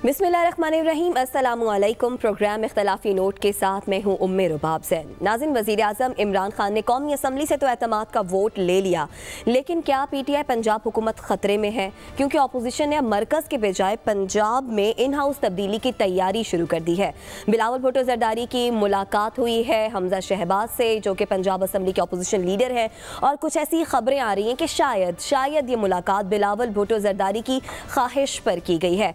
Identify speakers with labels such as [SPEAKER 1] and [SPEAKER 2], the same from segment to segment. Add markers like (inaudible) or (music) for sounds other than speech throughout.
[SPEAKER 1] बिस्मिल्लाहिर्रहमानिर्रहीम, अस्सलामुअलैकुम। Programme इख्तलाफी note के साथ मैं हूँ उम्मे रुबाब जैन। नाजिन वज़ीर अजम इमरान खान ने कौमी असम्बली से तो अहतमाद का वोट ले लिया। लेकिन क्या पी टी आई पंजाब हुकूमत ख़तरे में है? क्योंकि अपोजिशन ने अब मरकज़ के बजाय पंजाब में इन हाउस तब्दीली की तैयारी शुरू कर दी है। बिलावल भुट्टो जरदारी की मुलाकात हुई है हमजा शहबाज से, जो कि पंजाब असम्बली के अपोजिशन लीडर है। और कुछ ऐसी खबरें आ रही हैं कि शायद शायद ये मुलाकात बिलावल भुट्टो जरदारी की ख्वाहिश पर की गई है।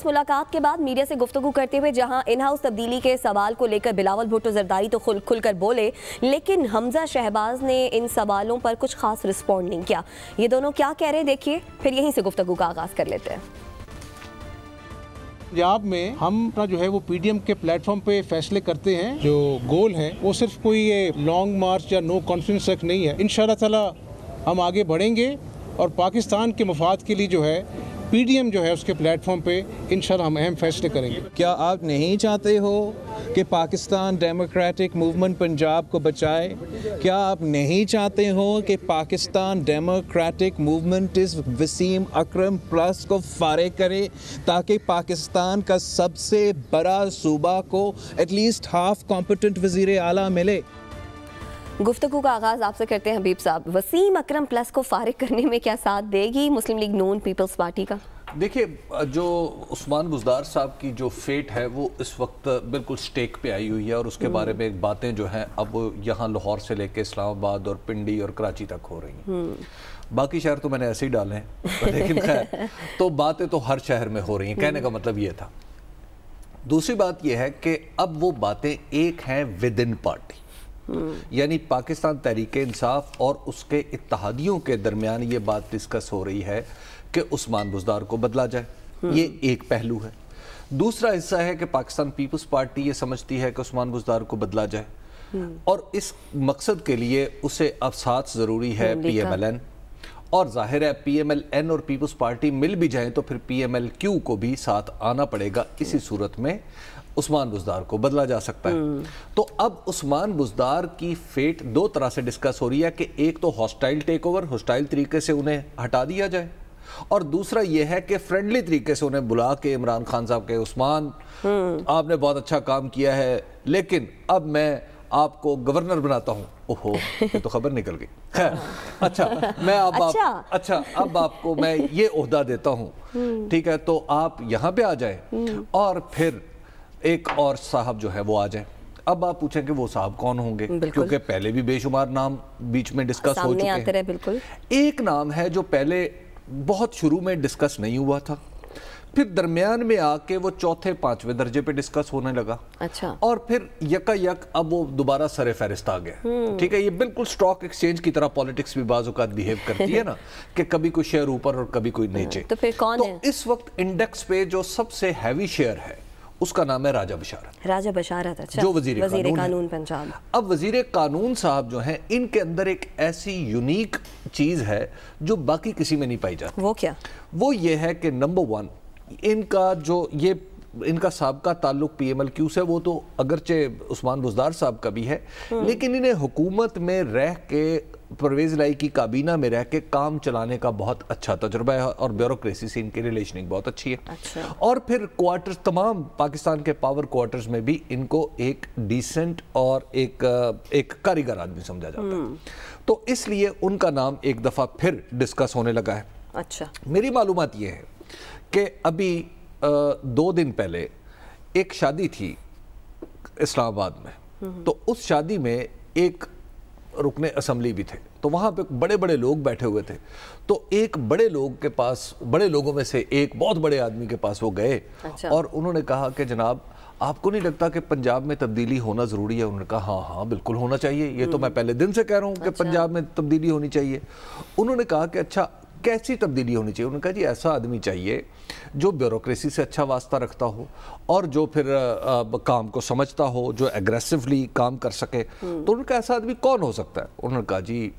[SPEAKER 1] इस मुलाकात के बाद मीडिया से गुफ्तु करते हुए जहाँ इन हाउस तब्दीली के सवाल को लेकर बिलावल भुट्टो जरदारी तो खुल खुल कर बोले, लेकिन हमजा शहबाज ने इन सवालों पर कुछ खास रिस्पॉन्ड नहीं किया। ये दोनों क्या कह रहे हैं? देखिए, फिर यहीं से गुफ्तु का आगाज़ कर लेते हैं।
[SPEAKER 2] पंजाब में हम अपना जो है वो पीडीएम के प्लेटफॉर्म पे फैसले करते हैं। जो गोल है, वो सिर्फ़ कोई ये लॉन्ग मार्च या नो कॉन्फिडेंस तक नहीं है। इन ताला हम आगे बढ़ेंगे और पाकिस्तान के मफाद के लिए जो है पीडीएम जो है उसके प्लेटफॉर्म पे इंशाल्लाह हम अहम फैसले करेंगे।
[SPEAKER 3] क्या आप नहीं चाहते हो कि पाकिस्तान डेमोक्रेटिक मूवमेंट पंजाब को बचाए? क्या आप नहीं चाहते हो कि पाकिस्तान डेमोक्रेटिक मूवमेंट इस वसीम अकरम प्लस को फारे करे, ताकि पाकिस्तान का सबसे बड़ा सूबा को एटलीस्ट हाफ़ कॉम्पिटेंट वज़ीर आला मिले?
[SPEAKER 1] गुफ्तु का आगाज़ आपसे करते हैं हबीब साहब। वसीम अकरम प्लस को फारिग करने में क्या साथ देगी मुस्लिम लीग नून पीपल्स पार्टी का?
[SPEAKER 4] देखिए जो उस्मान बुजदार साहब की जो फेट है वो इस वक्त बिल्कुल स्टेक पे आई हुई है और उसके बारे में बातें जो हैं अब यहाँ लाहौर से लेके इस्लामाबाद और पिंडी और कराची तक हो रही हैं। हम्म। बाकी शहर तो मैंने ऐसे ही डाले हैं (laughs) लेकिन खैर तो बातें तो हर शहर में हो रही हैं। कहने का मतलब ये था। दूसरी बात यह है कि अब वो बातें एक हैं विद इन पार्टी। यानी पाकिस्तान तहरीक इंसाफ और उसके इतिहादियों के दरमियान ये बात डिस्कस हो रही है कि उस्मान बुजदार को बदला जाए। ये एक पहलू है। दूसरा हिस्सा है कि पाकिस्तान पीपल्स पार्टी ये समझती है कि उस्मान बुजदार को बदला जाए। और इस मकसद के लिए उसे अब साथ ज़रूरी है पी एम एल एन और ज़ाहिर है पी एम एल एन और पीपल्स पार्टी मिल भी जाए तो फिर पी एम एल क्यू को भी साथ आना पड़ेगा इसी सूरत में। उस्मान बुजदार को बदला जा सकता है हम्म। तो अब उस्मान बुजदार की फेट दो तरह से डिस्कस हो रही है कि एक तो हॉस्टाइल टेक ओवर हॉस्टाइल तरीके से उन्हें हटा दिया जाए और दूसरा यह है कि फ्रेंडली तरीके से उन्हें बुला के इमरान खान साहब के उस्मान हम्म। आपने बहुत अच्छा काम किया है लेकिन अब मैं आपको गवर्नर बनाता हूँ ओहो तो खबर निकल गई खैर अच्छा मैं अब अच्छा? आप अच्छा अब आपको मैं ये ओहदा देता हूँ हम्म। ठीक है तो आप यहाँ पे आ जाए और फिर एक और साहब जो है वो आ जाए। अब आप पूछें कि वो साहब कौन होंगे? क्योंकि पहले भी बेशुमार नाम बीच में डिस्कस हो चुके हैं। बिल्कुल। एक नाम है जो पहले बहुत शुरू में डिस्कस नहीं हुआ था। फिर दरमियान में आके वो चौथे पाँचवें दर्जे पे डिस्कस होने लगा। अच्छा। और फिर यका यक अब वो दोबारा सरे फहरिस्त आ गया। हम्म। ठीक है ये बिल्कुल स्टॉक एक्सचेंज की तरह पॉलिटिक्स भी बाजुकात बिहेव करती है ना (laughs) कि कभी कोई शेयर ऊपर और कभी कोई नीचे।
[SPEAKER 1] तो फिर कौन तो है?
[SPEAKER 4] इस वक्त इंडेक्स पे जो सबसे हैवी शेयर है उसका नाम है राजा बशारत।
[SPEAKER 1] राजा बशारत अच्छा।
[SPEAKER 4] जो वज़ीर
[SPEAKER 1] वज़ीर कानून, कानून पंजाब
[SPEAKER 4] अब वज़ीर कानून साहब जो हैं इनके अंदर एक ऐसी यूनिक चीज़ है जो बाकी किसी में नहीं पाई जाती।
[SPEAKER 1] वो क्या?
[SPEAKER 4] वो ये है कि नंबर वन इनका जो ये इनका सबका ताल्लुक पी एम एल क्यू से वो तो अगरचे उस्मान बुजदार साहब का भी है। हम्म। लेकिन इन्हें हुकूमत में रह के परवेज लाई की काबीना में रह के काम चलाने का बहुत अच्छा तजुर्बा है और ब्यूरोक्रेसी से इनकी रिलेशनिंग बहुत अच्छी है अच्छा। और फिर क्वार्टर्स तमाम पाकिस्तान के पावर क्वार्टर्स में भी इनको एक डिसेंट और एक एक कारीगर आदमी समझा जाता है हम्म। तो इसलिए उनका नाम एक दफ़ा फिर डिस्कस होने लगा है
[SPEAKER 1] अच्छा
[SPEAKER 4] मेरी मालूम ये है कि अभी दो दिन पहले एक शादी थी इस्लामाबाद में हम्म। तो उस शादी में एक रुकने असम्बली भी थे तो वहाँ पे बड़े बड़े लोग बैठे हुए थे तो एक बड़े लोग के पास बड़े लोगों में से एक बहुत बड़े आदमी के पास वो गए अच्छा। और उन्होंने कहा कि जनाब आपको नहीं लगता कि पंजाब में तब्दीली होना ज़रूरी है उन्होंने कहा हाँ हाँ बिल्कुल होना चाहिए ये तो हम्म। मैं पहले दिन से कह रहा हूँ कि अच्छा। पंजाब में तब्दीली होनी चाहिए उन्होंने कहा कि अच्छा कैसी तब्दीली होनी चाहिए उन्होंने कहा जी ऐसा आदमी चाहिए जो ब्यूरोक्रेसी से अच्छा वास्ता रखता हो और जो फिर आ, काम को समझता हो जो एग्रेसिवली काम कर सके हम्म। तो उनका ऐसा आदमी कौन हो सकता है उन्होंने कहा जी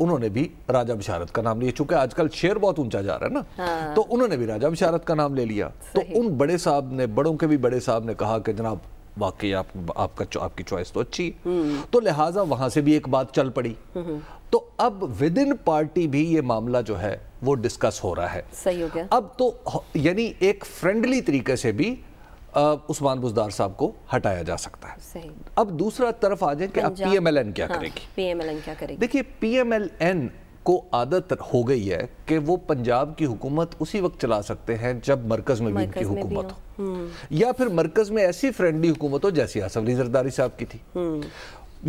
[SPEAKER 4] उन्होंने भी राजा बिशारत का नाम लिया चूँकि आजकल शेयर बहुत ऊँचा जा रहा है ना हाँ। तो उन्होंने भी राजा बिशारत का नाम ले लिया तो उन बड़े साहब ने बड़ों के भी बड़े साहब ने कहा कि जनाब वाकई आप आपका आपकी चॉइस तो अच्छी हम्म। तो लिहाजा वहाँ से भी एक बात चल पड़ी हम्म। तो अब विद इन पार्टी भी ये मामला जो है वो डिस्कस हो रहा है।
[SPEAKER 1] सही हो गया।
[SPEAKER 4] अब तो यानी एक फ्रेंडली तरीके से भी उस्मान बुजदार साहब को हटाया जा सकता है।
[SPEAKER 1] सही।
[SPEAKER 4] अब दूसरा तरफ़ आ जाए कि अब पीएमएलएन क्या
[SPEAKER 1] हाँ,
[SPEAKER 4] करेगी?
[SPEAKER 1] पीएमएलएन क्या करेगी?
[SPEAKER 4] देखिए पीएमएलएन को आदत हो गई है कि वो पंजाब की हुकूमत उसी वक्त चला सकते हैं जब मरकज में भी इनकी
[SPEAKER 1] में
[SPEAKER 4] हुकूमत हो। या फिर मरकज में ऐसी फ्रेंडली हुकूमत हो जैसी आसफ अली जरदारी साहब की थी।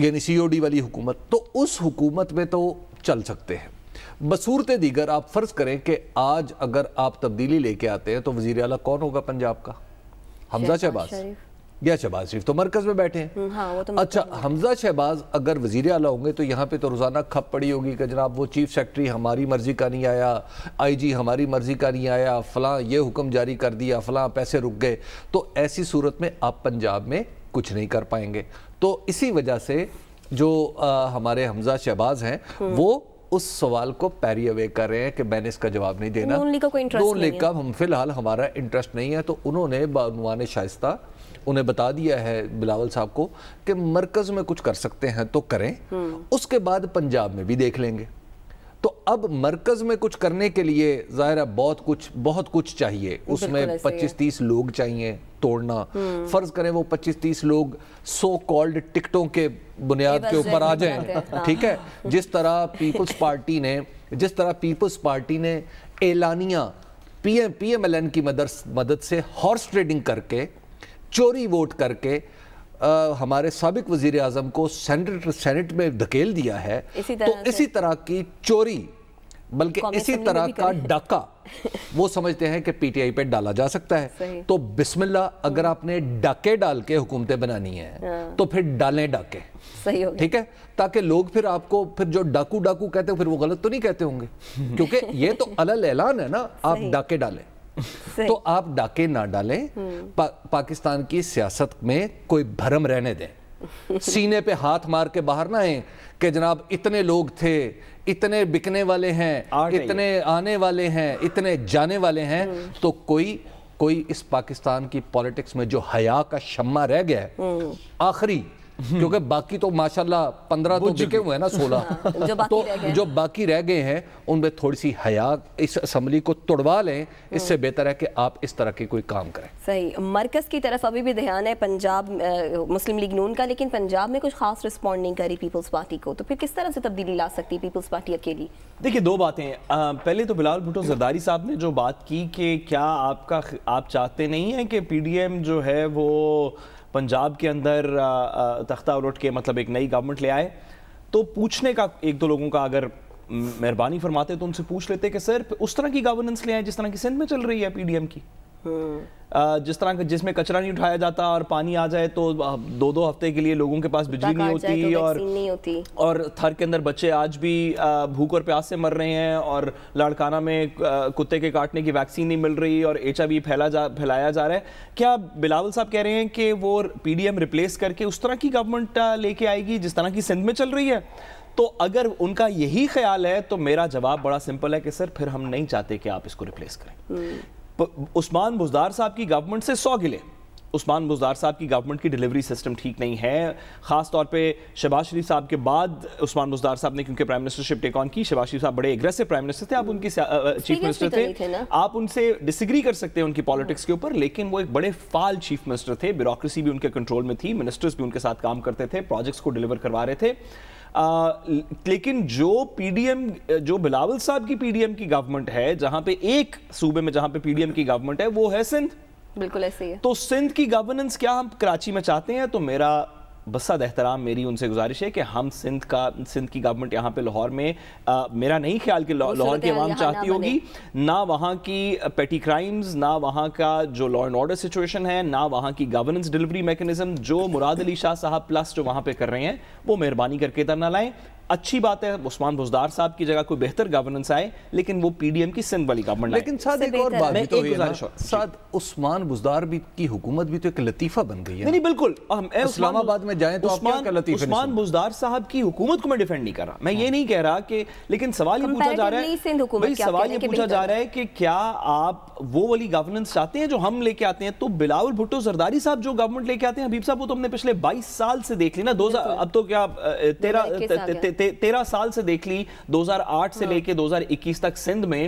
[SPEAKER 4] यानी सीओडी वाली हुकूमत। तो उस हुकूमत में तो चल सकते हैं। बसूरत दीगर आप फ़र्ज़ करें कि आज अगर आप तब्दीली लेके आते हैं तो वज़ीर अला कौन होगा पंजाब का? हमजा
[SPEAKER 1] शहबाज
[SPEAKER 4] या शहबाज शरीफ तो मरकज में बैठे हैं।
[SPEAKER 1] हम्म, हाँ वो तो
[SPEAKER 4] अच्छा हमजा शहबाज अगर वज़ीर आला होंगे तो यहाँ पे तो रोज़ाना खप पड़ी होगी कि जनाब वो चीफ सेक्रेटरी हमारी मर्ज़ी का नहीं आया आईजी हमारी मर्ज़ी का नहीं आया फलां ये हुक्म जारी कर दिया फलां पैसे रुक गए। तो ऐसी सूरत में आप पंजाब में कुछ नहीं कर पाएँगे। तो इसी वजह से जो आ, हमारे हमजा शहबाज हैं वो उस सवाल को पैरी अवे कर रहे हैं कि मैंने इसका जवाब नहीं देना।
[SPEAKER 1] नून लीग का कोई इंटरेस्ट
[SPEAKER 4] नून लीग
[SPEAKER 1] नहीं
[SPEAKER 4] का हम फ़िलहाल हमारा इंटरेस्ट नहीं है तो उन्होंने बानवान शाइस्ता उन्हें बता दिया है बिलावल साहब को कि मरकज में कुछ कर सकते हैं तो करें। उसके बाद पंजाब में भी देख लेंगे। तो अब मरकज में कुछ करने के लिए ज़ाहिर है बहुत कुछ बहुत कुछ चाहिए। उसमें
[SPEAKER 1] ऐसे ही है।
[SPEAKER 4] 25-30 लोग चाहिए तोड़ना। फ़र्ज़ करें वो 25-30 लोग सो कॉल्ड टिकटों के बुनियाद के ऊपर आ जाएँ ठीक है? जिस तरह पीपल्स पार्टी ने जिस तरह पीपल्स पार्टी ने एलानिया पीएम पीएमएलएन की मदद मदद से हॉर्स ट्रेडिंग करके चोरी वोट करके अ, हमारे सबक वज़ीर आज़म को सेनेट सेनेट में धकेल दिया है।
[SPEAKER 1] इसी
[SPEAKER 4] तो इसी तरह की चोरी बल्कि इसी तरह का डाका वो समझते हैं कि पीटीआई पे डाला जा सकता है। तो बिस्मिल्ला अगर आपने डाके डाल के हुकूमतें बनानी है तो फिर डालें डाके।
[SPEAKER 1] सही हो
[SPEAKER 4] ठीक है? ताकि लोग फिर आपको फिर जो डाकू डाकू कहते हैं फिर वो गलत तो नहीं कहते होंगे। (laughs) क्योंकि ये तो अलल ऐलान है ना आप डाके डालें। तो आप डाके ना डालें पा, पाकिस्तान की सियासत में कोई भरम रहने दें। (laughs) सीने पे हाथ मार के बाहर ना आए कि जनाब इतने लोग थे इतने बिकने वाले हैं
[SPEAKER 5] है
[SPEAKER 4] इतने आने वाले हैं इतने जाने वाले हैं तो कोई कोई इस पाकिस्तान की पॉलिटिक्स में जो हया का शम्मा रह गया है आखिरी क्योंकि बाकी तो माशाल्लाह पंद्रह तो बिके हुए हैं ना सोलह। (laughs)
[SPEAKER 1] जो बाकी
[SPEAKER 4] तो
[SPEAKER 1] रह गए। हैं।
[SPEAKER 4] जो बाकी रह गए हैं उनमें थोड़ी सी हया इस असम्बली को तोड़वा लें इससे बेहतर है कि आप इस तरह की कोई काम करें।
[SPEAKER 1] सही। मरकज की तरफ़ अभी भी ध्यान है पंजाब मुस्लिम लीग नून का लेकिन पंजाब में कुछ खास रिस्पॉन्ड नहीं करी पीपल्स पार्टी को। तो फिर किस तरह से तब्दीली ला सकती है पीपल्स पार्टी अकेली?
[SPEAKER 5] देखिए दो बातें पहले तो बिलाल भुट्टो जरदारी साहब ने जो बात की कि क्या आपका आप चाहते नहीं हैं कि पीडीएम जो है वो पंजाब के अंदर तख्ता उलट के मतलब एक नई गवर्नमेंट ले आए। तो पूछने का, एक दो लोगों का अगर मेहरबानी फरमाते तो उनसे पूछ लेते कि सर, उस तरह की गवर्नेंस ले आए जिस तरह की सिंध में चल रही है पीडीएम की। जिस तरह का जिसमें कचरा नहीं उठाया जाता और पानी आ जाए तो दो दो हफ़्ते के लिए लोगों के पास बिजली नहीं होती
[SPEAKER 1] तो
[SPEAKER 5] और
[SPEAKER 1] नहीं होती।
[SPEAKER 5] और थर के अंदर बच्चे आज भी भूख और प्यास से मर रहे हैं और लाड़काना में कुत्ते के काटने की वैक्सीन नहीं मिल रही और एच फैला जा फैलाया जा रहा है। क्या बिलावल साहब कह रहे हैं कि वो पीडीएम रिप्लेस करके उस तरह की गवर्नमेंट लेके आएगी जिस तरह की सिंध में चल रही है? तो अगर उनका यही ख्याल है तो मेरा जवाब बड़ा सिंपल है कि सर फिर हम नहीं चाहते कि आप इसको रिप्लेस करें। प- उस्मान बुजदार साहब की गवर्नमेंट से सौ गिले। उस्मान बुजदार साहब की गवर्नमेंट की डिलीवरी सिस्टम ठीक नहीं है। खास तौर पे शहबाज शरीफ साहब के बाद उस्मान बुजदार साहब ने क्योंकि प्राइम मिनिस्टरशिप टेक ऑन की शहबाज शरीफ साहब बड़े एग्रेसिव प्राइम मिनिस्टर थे आप उनकी चीफ मिनिस्टर
[SPEAKER 1] तो थे।
[SPEAKER 5] थे आप उनसे डिसग्री कर सकते हैं उनकी पॉलिटिक्स के ऊपर लेकिन वो एक बड़े फाल चीफ मिनिस्टर थे। ब्यूरोक्रेसी भी उनके कंट्रोल में थी मिनिस्टर्स भी उनके साथ काम करते थे प्रोजेक्ट्स को डिलीवर करवा रहे थे। आ, लेकिन जो पीडीएम जो बिलावल साहब की पीडीएम की गवर्नमेंट है जहाँ पे एक सूबे में जहाँ पे पीडीएम की गवर्नमेंट है वो है सिंध।
[SPEAKER 1] बिल्कुल ऐसे ही है।
[SPEAKER 5] तो सिंध की गवर्नेंस क्या हम कराची में चाहते हैं? तो मेरा बसद एहतराम मेरी उनसे गुजारिश है कि हम सिंध का सिंध की गवर्नमेंट यहाँ पे लाहौर में आ, मेरा नहीं ख्याल कि लाहौर की आवाम चाहती होगी। ना वहाँ की पेटी क्राइम्स ना वहाँ का जो लॉ एंड ऑर्डर सिचुएशन है ना वहाँ की गवर्नेंस डिलीवरी मैकेनिज्म जो मुराद अली शाह साहब प्लस जो वहाँ पे कर रहे हैं वो मेहरबानी करके इधर ना लाएँ। अच्छी बात है उस्मान बुजदार साहब की जगह कोई बेहतर गवर्नेंस आए लेकिन वो पीडीएम की सिंध वाली गवर्नमेंट
[SPEAKER 4] लेकिन साथ एक और बात भी तो
[SPEAKER 5] एक
[SPEAKER 4] है साथ उस्मान बुजदार भी की हुकूमत भी तो एक लतीफा बन गई है।
[SPEAKER 5] नहीं बिल्कुल। हम-
[SPEAKER 4] इस्लामाबाद में जाएँ तो आप क्या
[SPEAKER 5] उस्मान- बुजदार साहब की हुकूमत को मैं डिफेंड नहीं कर रहा। मैं ये नहीं कह रहा कि लेकिन सवाल ये पूछा जा रहा है
[SPEAKER 1] सिंध हुकूमत
[SPEAKER 5] भाई
[SPEAKER 1] क्या
[SPEAKER 5] सवाल ये पूछा जा रहा है कि क्या आप वो वाली गवर्नेंस चाहते हैं जो हम लेके आते हैं? तो बिलावल भुट्टो जरदारी साहब जो गवर्नमेंट लेके आते हैं हबीब साहब वो तो हमने पिछले 22 साल से देख ली ना दो अब तो क्या तेरह
[SPEAKER 1] 2021 आ गया।
[SPEAKER 5] ते, तेरह साल से देख ली 2008 से लेके 2021 तक सिंध में।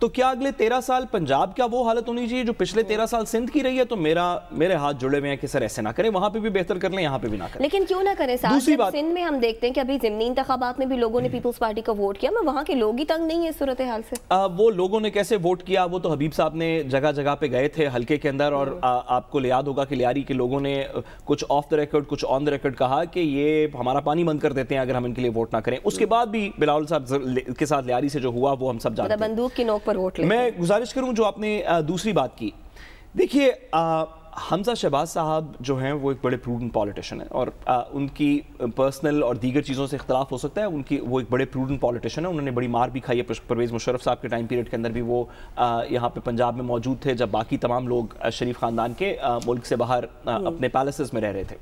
[SPEAKER 5] तो क्या अगले तेरह साल पंजाब क्या वो हालत होनी चाहिए जो पिछले तेरह साल सिंध की रही है तो मेरा मेरे हाथ जुड़े हुए हैं कि सर ऐसे ना करें वहाँ पे भी बेहतर कर लें यहाँ पे भी ना करें।
[SPEAKER 1] लेकिन क्यों ना करें
[SPEAKER 5] दूसरी बात-
[SPEAKER 1] सिंध में हम देखते हैं कि अभी जिमनी इंतखाबात में भी लोगों ने पीपल्स पार्टी को वोट किया मैं वहाँ के लोग ही तंग नहीं है सूरत हाल से।
[SPEAKER 5] आ, वो लोगों ने कैसे वोट किया वो तो हबीब साहब ने जगह जगह पे गए थे हल्के के अंदर और आ, आपको याद होगा कि लियारी के लोगों ने कुछ ऑफ़ द रिकॉर्ड कुछ ऑन द रिकॉर्ड कहा कि ये हमारा पानी बंद कर देते हैं अगर हम इनके लिए वोट ना करें। उसके बाद भी बिलावल साहब के साथ लियारी से जो हुआ वो हम सब
[SPEAKER 1] मतलब
[SPEAKER 5] जानते हैं।
[SPEAKER 1] बंदूक की नोक पर वोट
[SPEAKER 5] मैं गुजारिश करूँ जो आपने दूसरी बात की। देखिए हमजा शहबाज साहब जो हैं वो एक बड़े प्रूडेंट पॉलिटिशियन हैं और अ, उनकी पर्सनल और दीगर चीज़ों से इख्तलाफ हो सकता है। उनकी वो एक बड़े प्रूडेंट पॉलिटिशियन है। उन्होंने बड़ी मार भी खाई है परवेज़ मुशर्रफ साहब के टाइम पीरियड के अंदर भी वो यहाँ पे पंजाब में मौजूद थे जब बाकी तमाम लोग शरीफ ख़ानदान के अ, मुल्क से बाहर अ, अपने पैलेसेस में रह रहे थे।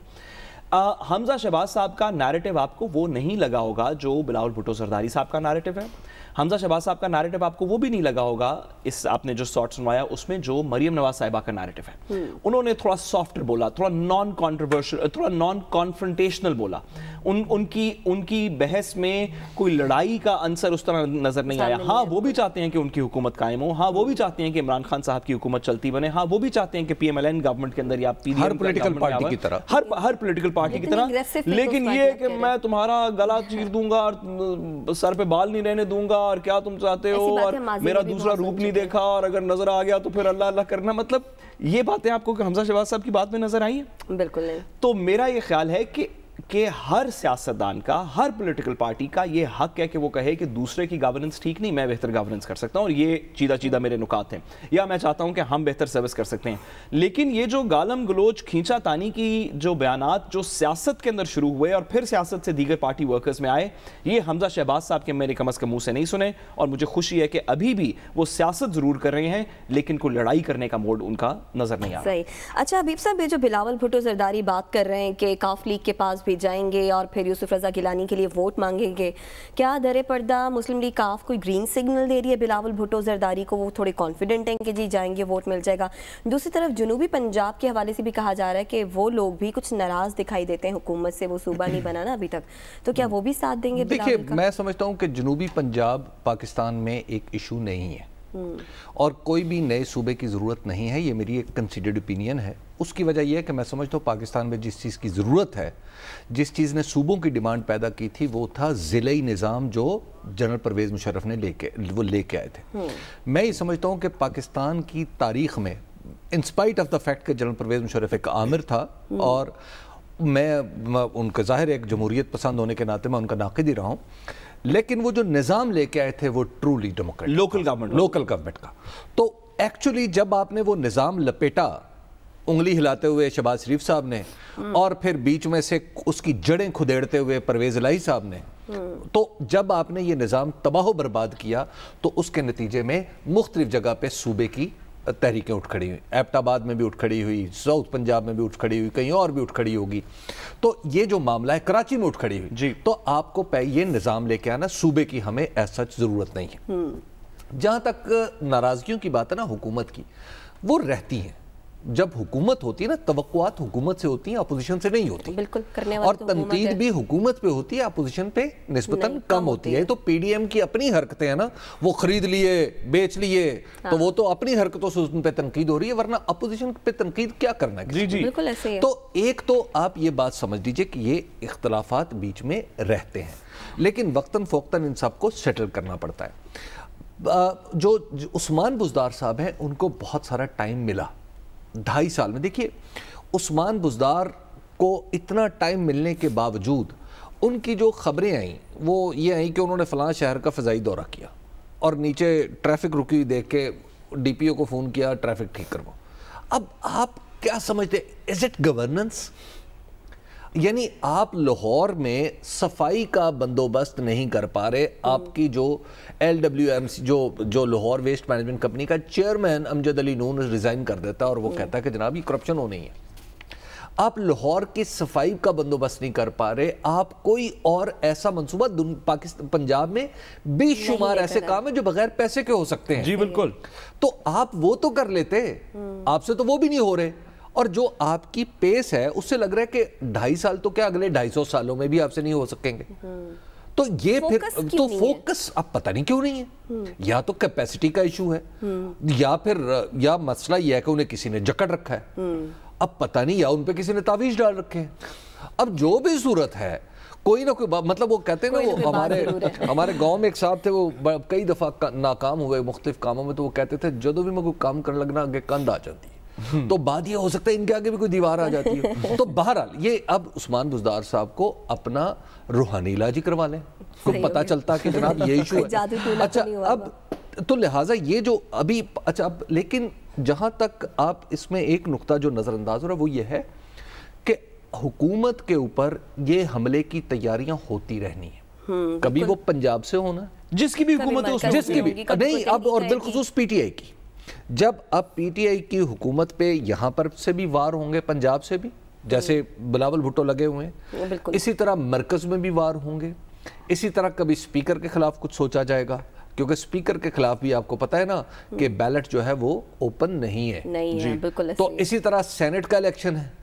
[SPEAKER 5] अ, हमजा शहबाज साहब का नैरेटिव आपको वो नहीं लगा होगा जो बिलावल भुट्टो सरदारी साहब का नैरेटिव है। हमजा शहबाज साहब का नैरेटिव आपको वो भी नहीं लगा होगा इस आपने जो शॉर्ट सुनवाया उसमें जो मरियम नवाज़ साहिबा का नैरेटिव है। उन्होंने थोड़ा सॉफ्टर बोला थोड़ा नॉन कॉन्ट्रोवर्शियल थोड़ा नॉन कॉन्फ्रंटेशनल बोला। उन उनकी उनकी बहस में कोई लड़ाई का आंसर उस तरह नज़र नहीं आया। हाँ वो भी चाहते हैं कि उनकी हुकूमत कायम हो। हाँ वो भी चाहते हैं कि इमरान खान साहब की हुकूमत चलती बने। हाँ वो भी चाहते हैं कि पीएमएलएन गवर्नमेंट के अंदर या
[SPEAKER 4] हर party
[SPEAKER 5] आवे।
[SPEAKER 4] की तरह।
[SPEAKER 5] हर हर पॉलिटिकल पार्टी की तरह। लेकिन ये कि मैं तुम्हारा गला चीर दूँगा सर पे बाल नहीं रहने दूँगा। और क्या तुम चाहते हो? और मेरा दूसरा रूप नहीं देखा और अगर नज़र आ गया तो फिर अल्लाह अल्लाह करना। मतलब ये बातें आपको हमजा शहबाज साहब की बात में नज़र आई है?
[SPEAKER 1] बिल्कुल नहीं।
[SPEAKER 5] तो मेरा ये ख्याल है कि कि हर सियासतदान का, हर पॉलिटिकल पार्टी का ये हक है कि वो कहे कि दूसरे की गवर्नेंस ठीक नहीं, मैं बेहतर गवर्नेंस कर सकता हूँ और ये चीदा चीदा मेरे नुकात हैं। या मैं चाहता हूँ कि हम बेहतर सर्विस कर सकते हैं। लेकिन ये जो गालम गलोच खींचा तानी की जो बयानात, जो सियासत के अंदर शुरू हुए और फिर सियासत से दीगर पार्टी वर्कर्स में आए, ये हमजा शहबाज साहब के मेरे कम अज़ कम मुँह से नहीं सुने और मुझे खुशी है कि अभी भी वो सियासत ज़रूर कर रहे हैं, लेकिन कोई लड़ाई करने का मोड उनका नज़र नहीं आ रहा।
[SPEAKER 1] अच्छा हबीब साहब, ये जो बिलावल भुट्टो जरदारी बात कर रहे हैं कि काफ लीग के पास भी जाएँगे और फिर यूसुफ रजा गिलानी के लिए वोट मांगेंगे। क्या दर पर्दा मुस्लिम लीग काफ कोई ग्रीन सिग्नल दे रही है? बिलावल भुट्टो जरदारी को वो थोड़े कॉन्फिडेंट हैं कि जी जाएँगे वोट मिल जाएगा। दूसरी तरफ़ जनूबी पंजाब के हवाले से भी कहा जा रहा है कि वो लोग भी कुछ नाराज़ दिखाई देते हैं हुकूमत से वो सूबा नहीं बना ना अभी तक। तो क्या वो भी साथ देंगे
[SPEAKER 4] देखिए मैं समझता हूँ कि जनूबी पंजाब पाकिस्तान में एक इशू नहीं है। और कोई भी नए सूबे की ज़रूरत नहीं है ये मेरी एक कंसिडर्ड ओपिनियन है। उसकी वजह यह है कि मैं समझता हूँ पाकिस्तान में जिस चीज़ की ज़रूरत है जिस चीज़ ने सूबों की डिमांड पैदा की थी वो था ज़िले निज़ाम जो जनरल परवेज़ मुशर्रफ ने लेके वो लेके आए थे। मैं ये समझता हूँ कि पाकिस्तान की तारीख में इंस्पाइट ऑफ़ द फैक्ट कि जनरल परवेज़ मुशर्रफ एक आमिर था और मैं, मैं उनका ज़ाहिर एक जमहूरियत पसंद होने के नाते मैं उनका नाकद ही रहा हूँ लेकिन वो जो निज़ाम लेके आए थे वो truly democratic
[SPEAKER 5] local government
[SPEAKER 4] local government का। तो एक्चुअली जब आपने वो निज़ाम लपेटा उंगली हिलाते हुए शहबाज शरीफ साहब ने और फिर बीच में से उसकी जड़ें खुदेड़ते हुए परवेज इलाही साहब ने तो जब आपने ये निज़ाम तबाह बर्बाद किया तो उसके नतीजे में मुख्तलिफ़ जगह पे सूबे की तहरीकें उठ खड़ी हुई। एबटाबाद में भी उठ खड़ी हुई साउथ पंजाब में भी उठ खड़ी हुई कहीं और भी उठ खड़ी होगी। तो ये जो मामला है कराची में उठ खड़ी हुई।
[SPEAKER 5] जी।
[SPEAKER 4] तो आपको ये निज़ाम लेके आना सूबे की हमें ऐसा ज़रूरत नहीं है। जहाँ तक नाराजगियों की बात है ना हुकूमत की वो रहती हैं। जब हुकूमत होती है ना तवक्कुआत हुकूमत से होती हैं अपोजिशन से नहीं होती।
[SPEAKER 1] बिल्कुल करने
[SPEAKER 4] और
[SPEAKER 1] तो
[SPEAKER 4] तनकीद भी हुकूमत पे होती है अपोजिशन पे निस्बतन कम होती है। तो पीडीएम की अपनी हरकतें हैं ना वो खरीद लिए बेच लिए तो वो तो अपनी हरकतों से उन पे तनकीद हो रही है वरना अपोजिशन पे तनकीद क्या करना है
[SPEAKER 5] जी जी।
[SPEAKER 1] बिल्कुल ऐसे
[SPEAKER 4] तो एक तो आप ये बात समझ लीजिए कि ये इख्तलाफात बीच में रहते हैं लेकिन वक्ता फोक्तन इन सबको सेटल करना पड़ता है। जो जो उस्मान बुजदार साहब हैं उनको बहुत सारा टाइम मिला। ढाई साल में। देखिए, उस्मान बुजदार को इतना टाइम मिलने के बावजूद उनकी जो खबरें आई, वो ये आई कि उन्होंने फलां शहर का फ़जाई दौरा किया और नीचे ट्रैफ़िक रुकी हुई देख के डीपीओ को फ़ोन किया ट्रैफ़िक ठीक करवाओ। अब आप क्या समझते इज़ इट गवर्नेंस यानी आप लाहौर में सफ़ाई का बंदोबस्त नहीं कर पा रहे। आपकी जो एल डब्ल्यू एम सी जो जो लाहौर वेस्ट मैनेजमेंट कंपनी का चेयरमैन अमजद अली नून रिजाइन कर देता है और वो कहता है कि जनाब ये करप्शन हो नहीं है। आप लाहौर की सफ़ाई का बंदोबस्त नहीं कर पा रहे। आप कोई और ऐसा मंसूबा दुन- पाकिस्तान पंजाब में बेशुमार ऐसे काम है जो बगैर पैसे के हो सकते हैं।
[SPEAKER 5] जी बिल्कुल।
[SPEAKER 4] तो आप वो तो कर लेते। आपसे तो वो भी नहीं हो रहे। और जो आपकी पेस है उससे लग रहा है कि ढाई साल तो क्या अगले ढाई सौ सालों में भी आपसे नहीं हो सकेंगे। तो ये फिर तो फोकस अब पता नहीं क्यों नहीं है। या तो कैपेसिटी का इशू है या फिर या मसला यह है कि उन्हें किसी ने जकड़ रखा है। अब पता नहीं या उन पे किसी ने तावीज डाल रखे हैं। अब जो भी सूरत है कोई ना कोई मतलब वो कहते हैं ना वो हमारे हमारे गाँव में एक साहब थे वो कई दफ़ा नाकाम हुए मुख्तलिफ़ कामों में तो वो कहते थे जो भी मैं कोई काम करने लगना आगे कंध आ जाती। है तो बात ये हो सकता है इनके आगे भी कोई दीवार आ जाती है। (laughs) तो बहरहाल ये अब उस्मान बुजदार साहब को अपना रूहानी इलाज ही करवा लें।
[SPEAKER 1] सही
[SPEAKER 4] पता चलता कि जनाब ये इशू है। (laughs)
[SPEAKER 1] तो
[SPEAKER 4] अच्छा अब तो लिहाजा ये जो अभी अच्छा अब लेकिन जहाँ तक आप इसमें एक नुकता जो नज़रअंदाज हो रहा है वो ये है कि हुकूमत के ऊपर ये हमले की तैयारियाँ होती रहनी है। कभी वो पंजाब से होना
[SPEAKER 5] जिसकी भी हुकूमत है उसमें
[SPEAKER 4] जिसकी भी। नहीं अब और बिलखसूस पीटीआई की। जब अब पीटीआई की हुकूमत पे यहाँ पर से भी वार होंगे पंजाब से भी जैसे बिलावल भुट्टो लगे हुए हैं इसी तरह मरकज में भी वार होंगे। इसी तरह कभी स्पीकर के खिलाफ कुछ सोचा जाएगा क्योंकि स्पीकर के खिलाफ भी आपको पता है ना कि बैलेट जो है वो ओपन नहीं है।
[SPEAKER 1] नहीं है, बिल्कुल
[SPEAKER 4] तो इसी तरह सेनेट का इलेक्शन है
[SPEAKER 1] ही।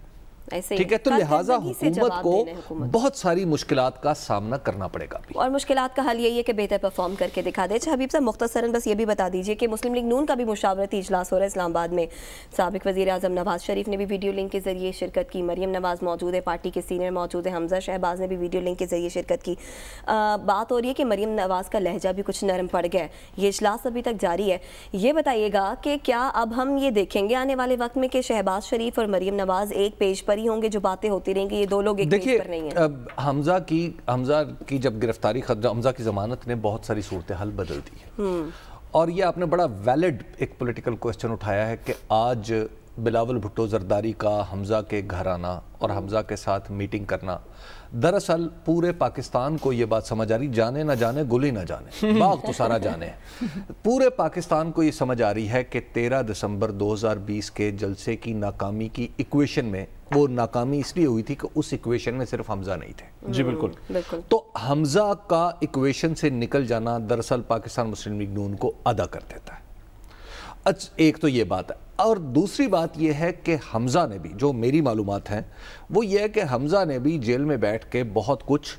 [SPEAKER 4] ठीक है तो लिहाजा हुकूमत को बहुत सारी मुश्किल का सामना करना पड़ेगा
[SPEAKER 1] और मुश्किल का हल यही है कि बेहतर परफॉर्म करके दिखा दे। अच्छा हबीब साहब मुख्तसरन बस ये भी बता दीजिए कि मुस्लिम लीग नून का भी मुशावरती इजलास हो रहा है इस्लामाबाद में। सबक वजी अजम नवाज़ शरीफ ने भी वीडियो लिंक के ज़रिए शिरकत की। मरीम नवाज़ मौजूद है पार्टी के सीनियर मौजूद है। हमजा शहबाज ने भी वीडियो लिंक के ज़रिए शिरकत की। आ, बात हो रही है कि मरीम नवाज़ का लहजा भी कुछ नरम पड़ गया है। ये इजलास अभी तक जारी है। ये बताइएगा कि क्या अब हम ये देखेंगे आने वाले वक्त में कि शहबाज शरीफ और मरीम नवाज़ एक पेज पर ही होंगे जो बातें होती रहेंगी ये दो लोग एक
[SPEAKER 4] देखिए
[SPEAKER 1] पर नहीं है।
[SPEAKER 4] अब हमजा की हमजा की जब गिरफ्तारी हमजा की जमानत ने बहुत सारी सूरत हाल बदल दी है। और ये आपने बड़ा वैलिड एक पोलिटिकल क्वेश्चन उठाया है कि आज बिलावल भुट्टो जरदारी का हमजा के घर आना और हमजा के साथ मीटिंग करना दरअसल पूरे पाकिस्तान को ये बात समझ आ रही जाने ना जाने गुली ना जाने (laughs) बाग तो सारा जाने पूरे पाकिस्तान को ये समझ आ रही है कि 13 दिसंबर 2020 के जलसे की नाकामी की इक्वेशन में वो नाकामी इसलिए हुई थी कि उस इक्वेशन में सिर्फ़ हमजा नहीं थे।
[SPEAKER 5] जी बिल्कुल।
[SPEAKER 1] बिल्कुल।
[SPEAKER 4] तो हमजा का इक्वेशन से निकल जाना दरअसल पाकिस्तान मुस्लिम लीग नून को अदा कर देता है। अच्छा एक तो ये बात है। और दूसरी बात यह है कि हमजा ने भी जो मेरी मालूम है वो ये है कि हमजा ने भी जेल में बैठ के बहुत कुछ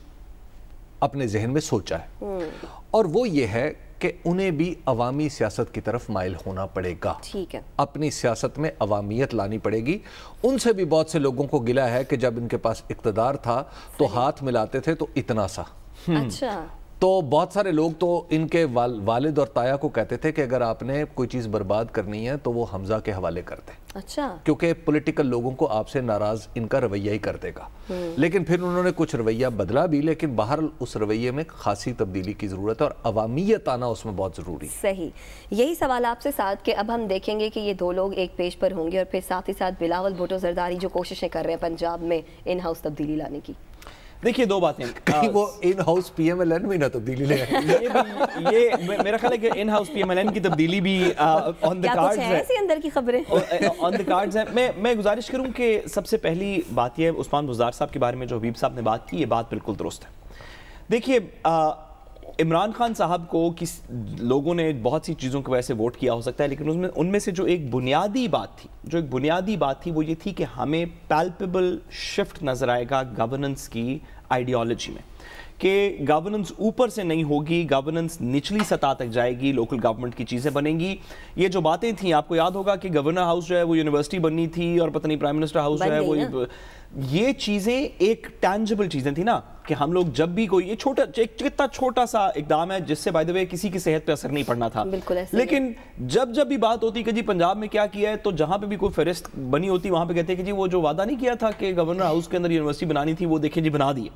[SPEAKER 4] अपने जहन में सोचा है। और वो ये है कि उन्हें भी अवामी सियासत की तरफ़ माइल होना पड़ेगा।
[SPEAKER 1] ठीक है।
[SPEAKER 4] अपनी सियासत में अवामियत लानी पड़ेगी। उनसे भी बहुत से लोगों को गिला है कि जब इनके पास इकतदार था तो हाथ मिलाते थे तो इतना सा।
[SPEAKER 1] अच्छा।
[SPEAKER 4] तो बहुत सारे लोग तो इनके वाल, वालिद और ताया को कहते थे कि अगर आपने कोई चीज़ बर्बाद करनी है तो वो हमजा के हवाले कर दें।
[SPEAKER 1] अच्छा।
[SPEAKER 4] क्योंकि पॉलिटिकल लोगों को आपसे नाराज़ इनका रवैया ही कर देगा। लेकिन फिर उन्होंने कुछ रवैया बदला भी लेकिन बाहर उस रवैये में खासी तब्दीली की ज़रूरत है और अवामियत आना उसमें बहुत ज़रूरी है।
[SPEAKER 1] सही। यही सवाल आपसे साथ के अब हम देखेंगे कि ये दो लोग एक पेज पर होंगे और फिर साथ ही साथ बिलावल भुटो जरदारी जो कोशिशें कर रहे हैं पंजाब में इन हाउस तब्दीली लाने की।
[SPEAKER 5] देखिए दो बातें।
[SPEAKER 4] कहीं वो इन हाउस पीएमएलएन में ना तब्दीली ले
[SPEAKER 5] ये ये मेरा ख्याल है कि इन हाउस पीएमएलएन की तब्दीली भी ऑन द कार्ड्स
[SPEAKER 1] है ऐसी अंदर की खबरें?
[SPEAKER 5] ऑन द कार्ड्स है। मैं मैं गुजारिश करूँ कि सबसे पहली बात यह उस्मान बुजार साहब के बारे में जो हबीब साहब ने बात की ये बात बिल्कुल दुरुस्त है। देखिए इमरान खान साहब को किस लोगों ने बहुत सी चीज़ों की वजह से वोट किया हो सकता है लेकिन उसमें उनमें से जो एक बुनियादी बात थी जो एक बुनियादी बात थी वो ये थी कि हमें पैल्पेबल शिफ्ट नज़र आएगा गवर्नेंस की आइडियोलॉजी में कि गवर्नेंस ऊपर से नहीं होगी गवर्नेंस निचली सतह तक जाएगी लोकल गवर्नमेंट की चीज़ें बनेंगी। ये जो बातें थी आपको याद होगा कि गवर्नर हाउस जो है वो यूनिवर्सिटी बननी थी और पता नहीं प्राइम मिनिस्टर हाउस जो है वो ये चीज़ें एक टैंजिबल चीज़ें थी ना कि हम लोग जब भी कोई ये छोटा एक कितना छोटा सा इकदाम है जिससे बाय द वे किसी की सेहत पे असर नहीं पड़ना था।
[SPEAKER 1] बिल्कुल ऐसे
[SPEAKER 5] लेकिन जब जब भी बात होती कि जी पंजाब में क्या किया है तो जहाँ पे भी कोई फहरिस्त बनी होती वहाँ पे कहते हैं कि जी वो जो वादा नहीं किया था कि गवर्नर हाउस के अंदर यूनिवर्सिटी बनानी थी वो देखे जी बना दिए।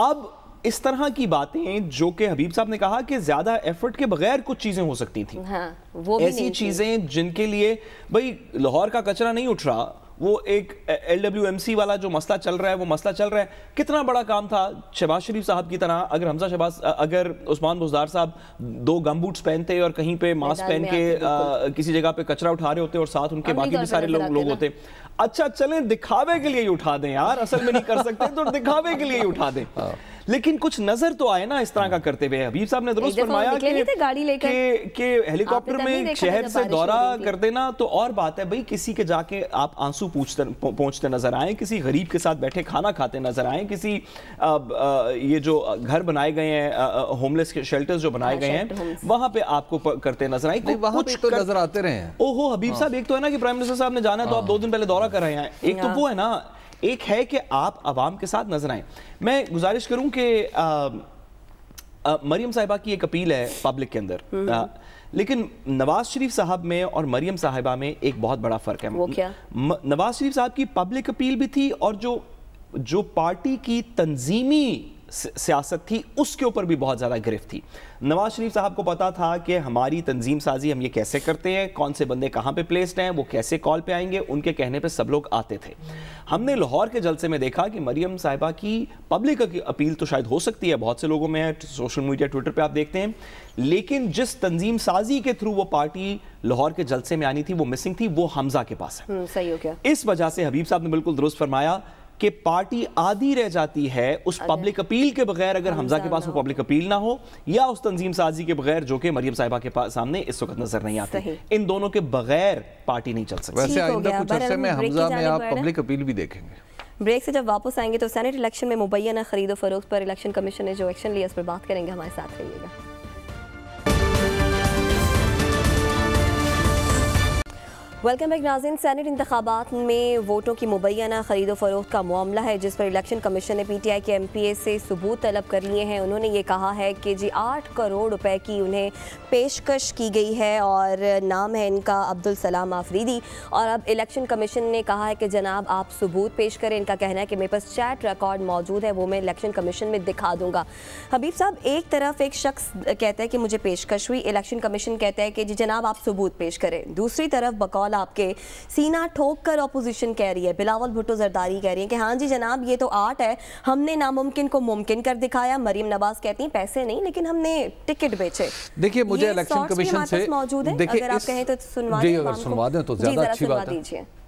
[SPEAKER 5] अब इस तरह की बातें जो कि हबीब साहब ने कहा कि ज़्यादा एफर्ट के बगैर कुछ चीज़ें हो सकती थी।
[SPEAKER 1] हाँ वो भी
[SPEAKER 5] ऐसी चीज़ें जिनके लिए भाई लाहौर का कचरा नहीं उठ रहा वो एक एल वाला जो मसला चल रहा है वो मसला चल रहा है। कितना बड़ा काम था शहबाज शरीफ साहब की तरह अगर हमजा शहबाज अगर उस्मान बुजदार साहब दो गम बूट्स पहनते और कहीं पे मास्क पहन के आ, किसी जगह पे कचरा उठा रहे होते और साथ उनके बाकी भी सारे लोग लोग होते। अच्छा चलें दिखावे के लिए ही उठा दें यार असल में नहीं कर सकते तो दिखावे के लिए ही उठा दें। लेकिन कुछ नज़र तो आए ना इस तरह का करते हुए। हबीब साहब ने दुरुस्त फरमाया
[SPEAKER 1] निकले नहीं थे गाड़ी लेकर?
[SPEAKER 5] कि कि हेलीकॉप्टर में शहर से दौरा कर देना तो और बात है भाई किसी के जाके आप आँसू पूछते पहुँचते नज़र आए किसी गरीब के साथ बैठे खाना खाते नज़र आए किसी ये जो घर बनाए गए हैं होमलेस शेल्टर्स जो बनाए
[SPEAKER 1] हाँ,
[SPEAKER 5] गए हैं वहाँ पे आपको करते नज़र आए।
[SPEAKER 4] वहाँ पे
[SPEAKER 5] कुछ
[SPEAKER 4] तो नज़र आते रहे हैं।
[SPEAKER 5] ओहो हबीब साहब एक तो है ना कि प्राइम मिनिस्टर साहब ने जाना है तो आप दो दिन पहले दौरा कर रहे हैं। एक तो
[SPEAKER 1] हाँ।
[SPEAKER 5] वो है ना एक है कि आप आवाम के साथ नज़र आए। मैं गुजारिश करूँ कि मरियम साहिबा की एक अपील है पब्लिक के अंदर। आ, लेकिन नवाज़ शरीफ साहब में और मरियम साहिबा में एक बहुत बड़ा फ़र्क है।
[SPEAKER 1] वो क्या?
[SPEAKER 5] म- नवाज़ शरीफ साहब की पब्लिक अपील भी थी और जो जो पार्टी की तंजीमी सियासत थी उसके ऊपर भी बहुत ज़्यादा गिरफ्त थी। नवाज़ शरीफ साहब को पता था कि हमारी तंजीम साजी हम ये कैसे करते हैं कौन से बंदे कहाँ पे प्लेस्ड हैं वो कैसे कॉल पे आएँगे उनके कहने पे सब लोग आते थे। हमने लाहौर के जलसे में देखा कि मरियम साहिबा की पब्लिक की अपील तो शायद हो सकती है बहुत से लोगों में सोशल मीडिया ट्विटर पर आप देखते हैं। लेकिन जिस तंजीम साजी के थ्रू वो पार्टी लाहौर के जलसे में आनी थी वो मिसिंग थी वो हमजा के पास है।
[SPEAKER 1] हम्म, सही हो गया।
[SPEAKER 5] इस वजह से हबीब साहब ने बिल्कुल दुरुस्त फरमाया कि पार्टी आधी रह जाती है उस पब्लिक अपील के बगैर अगर हमजा के पास वो पब्लिक अपील ना हो या उस तंजीम साजी के बगैर जो कि मरियम साहिबा के पास सामने इस वक्त नज़र नहीं आती। इन दोनों के बगैर पार्टी नहीं चल सकती।
[SPEAKER 4] वैसे आइंदा कुछ अरसे में हमजा में आप। पब्लिक अपील भी देखेंगे।
[SPEAKER 1] ब्रेक से जब वापस आएँगे तो सेनेट इलेक्शन में मुबैना खरीदो फरोख्त पर इलेक्शन कमीशन ने जो एक्शन लिया उस पर बात करेंगे हमारे साथ रहिएगा। वेलकम बैक नाजिन सैनेट इंतबात में वोटों की मुबैना खरीदो फरोख्त का मामला है जिस पर इलेक्शन कमीशन ने पीटीआई के एमपीए से सबूत तलब कर लिए हैं उन्होंने ये कहा है कि जी आठ करोड़ रुपए की उन्हें पेशकश की गई है और नाम है इनका अब्दुल सलाम आफरीदी और अब इलेक्शन कमीशन ने कहा है कि जनाब आप सबूत पेश करें इनका कहना है कि मेरे पास चैट रिकॉर्ड मौजूद है वो मैं इलेक्शन कमीशन में दिखा दूँगा हबीब साहब एक तरफ़ एक शख्स कहता है कि मुझे पेशकश हुई इलेक्शन कमीशन कहता है कि जी जनाब आप सबूत पेश करें दूसरी तरफ़ बकौल आपके सीना ठोक कर अपोजिशन कह रही है। बिलावल भुट्टो जरदारी कह रही है कि हाँ जी जनाब ये तो आर्ट है। हमने नामुमकिन को मुमकिन कर दिखाया। मरीम नवाज़ कहती है पैसे नहीं लेकिन हमने टिकट बेचे।
[SPEAKER 4] देखिए मुझे इलेक्शन कमीशन से
[SPEAKER 1] मौजूद है। अगर आप कहें तो सुनवा।
[SPEAKER 4] सुनवा दें तो ज़्यादा अच्छी बात है।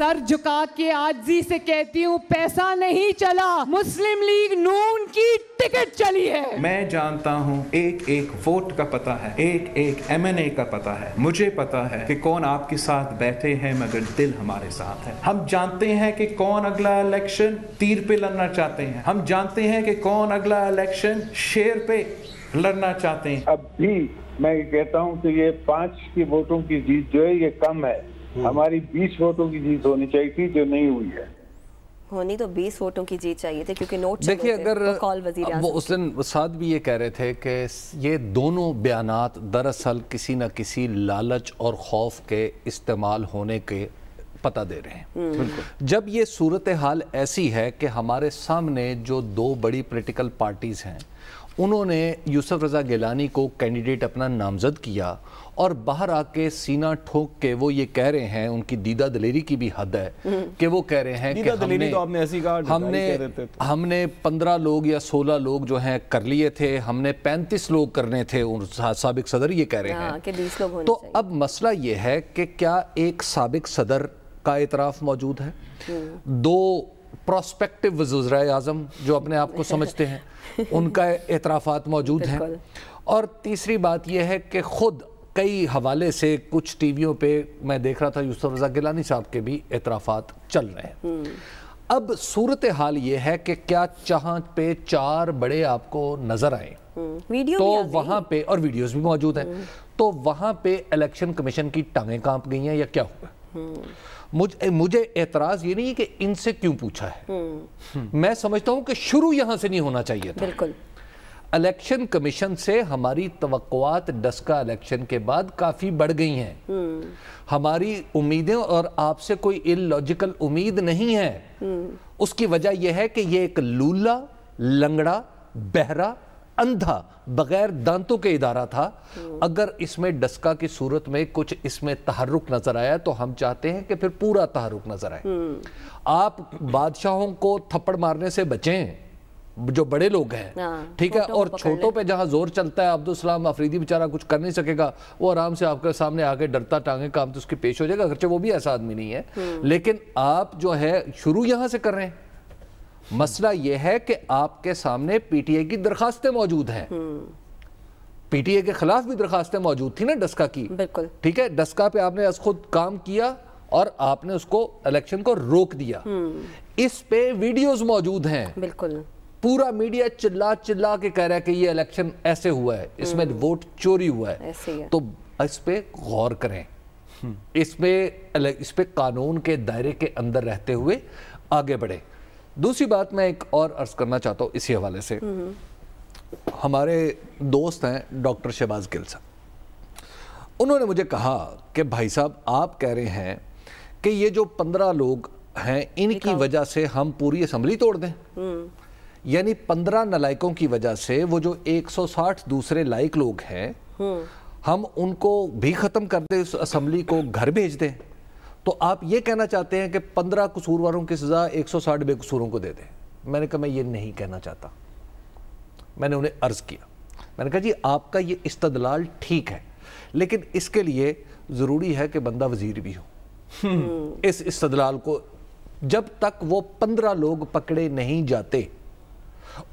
[SPEAKER 6] सर झुका के आजी से कहती हूँ पैसा नहीं चला। मुस्लिम लीग नून की टिकट चली है।
[SPEAKER 3] मैं जानता हूँ एक एक वोट का पता है एक एक एमएनए का पता है। मुझे पता है कि कौन आपके साथ बैठे हैं मगर दिल हमारे साथ है। हम जानते हैं कि कौन अगला इलेक्शन तीर पे लड़ना चाहते हैं। हम जानते हैं कि कौन अगला इलेक्शन शेर पे लड़ना चाहते हैं।
[SPEAKER 7] अब भी मैं ये कहता हूँ कि ये पाँच की वोटों की जीत जो है ये कम है। हमारी बीस वोटों की जीत होनी चाहिए थी जो नहीं हुई है।
[SPEAKER 1] होनी तो 20 वोटों की जीत चाहिए थी क्योंकि नोट
[SPEAKER 4] देखिए अगर
[SPEAKER 1] कॉल वज़ीर
[SPEAKER 4] वो उस दिन साथ भी ये कह रहे थे कि ये दोनों बयानात दरअसल किसी न किसी लालच और खौफ के इस्तेमाल होने के पता दे रहे हैं। जब ये सूरत हाल ऐसी है कि हमारे सामने जो दो बड़ी पॉलिटिकल पार्टीज़ हैं उन्होंने यूसुफ रज़ा गिलानी को कैंडिडेट अपना नामजद किया और बाहर आके सीना ठोक के वो ये कह रहे हैं उनकी दीदा दलेरी की भी हद है कि वो कह रहे हैं कि हमने
[SPEAKER 5] तो आपने ऐसी कहा,
[SPEAKER 4] हमने
[SPEAKER 5] तो।
[SPEAKER 4] हमने पंद्रह लोग या सोलह लोग जो हैं कर लिए थे हमने पैंतीस लोग करने थे साबिक सदर ये कह रहे
[SPEAKER 1] हाँ,
[SPEAKER 4] हैं।
[SPEAKER 1] कि 20 लोग होने
[SPEAKER 4] तो अब मसला ये है कि क्या एक सबक सदर का इतराफ मौजूद है? दो प्रोस्पेक्टिव वज़ीर आज़म जो अपने आप को समझते हैं (laughs) उनका एतराफ़ात मौजूद हैं। और तीसरी बात यह है कि खुद कई हवाले से कुछ टीवियों पे मैं देख रहा था यूसुफ रजा गिलानी साहब के भी एतराफ़ात चल रहे हैं। अब सूरत हाल ये है कि क्या चाह पे चार बड़े आपको नज़र आए?
[SPEAKER 1] वीडियो
[SPEAKER 4] तो वहाँ पे और वीडियोस भी मौजूद हैं। तो वहाँ पे इलेक्शन कमीशन की टांगें काँप गई हैं या क्या हुआ? मुझे मुझे एतराज़ ये नहीं है कि इनसे क्यों पूछा है। मैं समझता हूँ कि शुरू यहाँ से नहीं होना चाहिए था।
[SPEAKER 1] बिल्कुल।
[SPEAKER 4] इलेक्शन कमीशन से हमारी तवक्कुआत डस्का इलेक्शन के बाद काफ़ी बढ़ गई हैं। हमारी उम्मीदें और आपसे कोई इलॉजिकल उम्मीद नहीं है। उसकी वजह यह है कि ये एक लूला लंगड़ा बहरा अंधा बगैर दांतों के इदारा था। अगर इसमें डस्का की सूरत में कुछ इसमें तहरुक नज़र आया तो हम चाहते हैं कि फिर पूरा तहरुक नज़र आए। आप बादशाहों को थप्पड़ मारने से बचें। जो बड़े लोग हैं
[SPEAKER 1] हाँ,
[SPEAKER 4] ठीक है और छोटों पे जहाँ ज़ोर चलता है अब्दुल सलाम अफरीदी बेचारा कुछ कर नहीं सकेगा वो आराम से आपके सामने आके डरता टांगे काम तो उसके पेश हो जाएगा अगरचे वो भी ऐसा आदमी नहीं है।
[SPEAKER 1] हम्म।
[SPEAKER 4] लेकिन आप जो है शुरू यहाँ से कर रहे हैं। मसला यह है कि आपके सामने पीटीए की दरखास्तें मौजूद हैं।
[SPEAKER 1] हम्म।
[SPEAKER 4] पीटीए के खिलाफ भी दरखास्तें मौजूद थी ना डस्का की।
[SPEAKER 1] बिल्कुल।
[SPEAKER 4] ठीक है डस्का पे आपने खुद काम किया और आपने उसको इलेक्शन को रोक दिया।
[SPEAKER 1] हम्म।
[SPEAKER 4] इस पे वीडियोस मौजूद हैं।
[SPEAKER 1] बिल्कुल।
[SPEAKER 4] पूरा मीडिया चिल्ला चिल्ला के कह रहा है कि ये इलेक्शन ऐसे हुआ है इसमें वोट चोरी हुआ है।
[SPEAKER 1] ऐसे है।
[SPEAKER 4] तो इस पर गौर करें। इसमें इस पे कानून के दायरे के अंदर रहते हुए आगे बढ़े। दूसरी बात मैं एक और अर्ज़ करना चाहता हूँ इसी हवाले से। हमारे दोस्त हैं डॉक्टर शहबाज गिल साहब। उन्होंने मुझे कहा कि भाई साहब आप कह रहे हैं कि ये जो पंद्रह लोग हैं इनकी वजह से हम पूरी असम्बली तोड़ दें। यानी पंद्रह नलायकों की वजह से वो जो 160 दूसरे लायक लोग हैं हम उनको भी खत्म कर दें उस असम्बली को घर भेज दें। तो आप ये कहना चाहते हैं कि पंद्रह कसूरवारों की सजा 160 बेकसूरों को दे दें? मैंने कहा मैं ये नहीं कहना चाहता। मैंने उन्हें अर्ज़ किया। मैंने कहा जी आपका ये इस्तदलाल ठीक है लेकिन इसके लिए ज़रूरी है कि बंदा वज़ीर भी हो। इस इस्तदलाल को जब तक वो पंद्रह लोग पकड़े नहीं जाते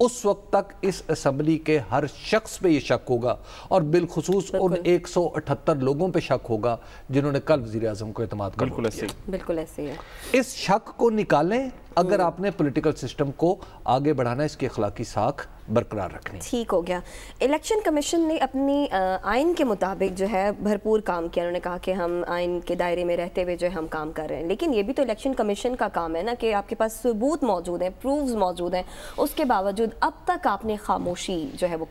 [SPEAKER 4] उस वक्त तक इस असम्बली के हर शख्स पे ये शक होगा और बिलखसूस उन 178 लोगों पर शक होगा जिन्होंने कल वजी अजम को एतमाद कर
[SPEAKER 5] बिल्कुल ऐसे ही।
[SPEAKER 1] बिल्कुल ऐसे ही है।
[SPEAKER 4] इस शक को निकालें अगर आपने पॉलिटिकल सिस्टम को आगे बढ़ाना है इसकी अखलाकी साख बरकरार रखनी।
[SPEAKER 1] ठीक हो गया। इलेक्शन कमीशन ने अपनी आइन के मुताबिक जो है भरपूर काम किया। उन्होंने कहा कि हम आइन के दायरे में रहते हुए जो है हम काम कर रहे हैं। लेकिन ये भी तो इलेक्शन कमीशन का काम है ना कि आपके पास सबूत मौजूद हैं प्रूफ्स मौजूद हैं। उसके बावजूद अब तक आपने खामोशी जो है वो